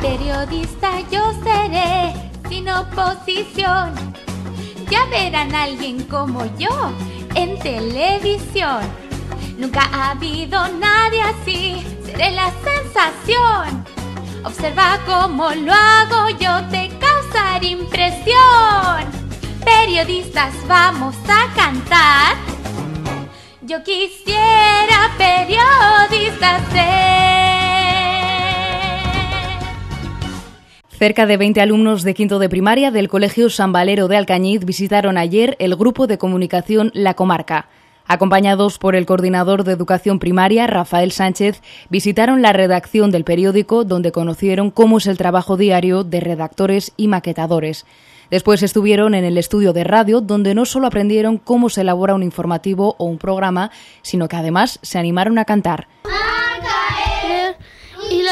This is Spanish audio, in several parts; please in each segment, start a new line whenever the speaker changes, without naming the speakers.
Periodista yo seré, sin oposición. Ya verán a alguien como yo en televisión. Nunca ha habido nadie así, seré la sensación. Observa cómo lo hago yo, te causar impresión. Periodistas, vamos a cantar. Yo quisiera periodista ser.
Cerca de 20 alumnos de quinto de primaria del Colegio San Valero de Alcañiz visitaron ayer el grupo de comunicación La Comarca. Acompañados por el coordinador de educación primaria, Rafael Sánchez, visitaron la redacción del periódico donde conocieron cómo es el trabajo diario de redactores y maquetadores. Después estuvieron en el estudio de radio donde no solo aprendieron cómo se elabora un informativo o un programa, sino que además se animaron a cantar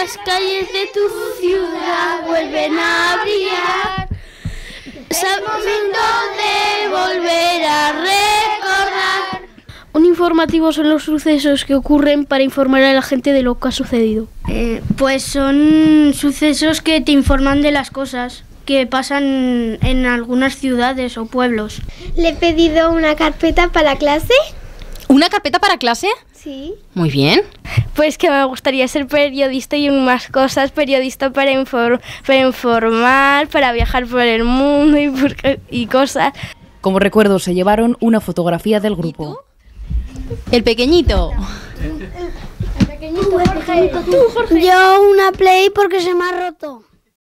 las calles de tu ciudad vuelven a brillar. Es momento de volver a recordar.
Un informativo son los sucesos que ocurren para informar a la gente de lo que ha sucedido.
Eh, pues son sucesos que te informan de las cosas que pasan en algunas ciudades o pueblos.
Le he pedido una carpeta para clase.
¿Una carpeta para clase?
Sí.
Muy bien.
Pues que me gustaría ser periodista y más cosas, periodista para, para informar, para viajar por el mundo y, y cosas.
Como recuerdo, se llevaron una fotografía del grupo.
El pequeñito.
El, pequeñito, Jorge. Yo una play porque se me ha roto.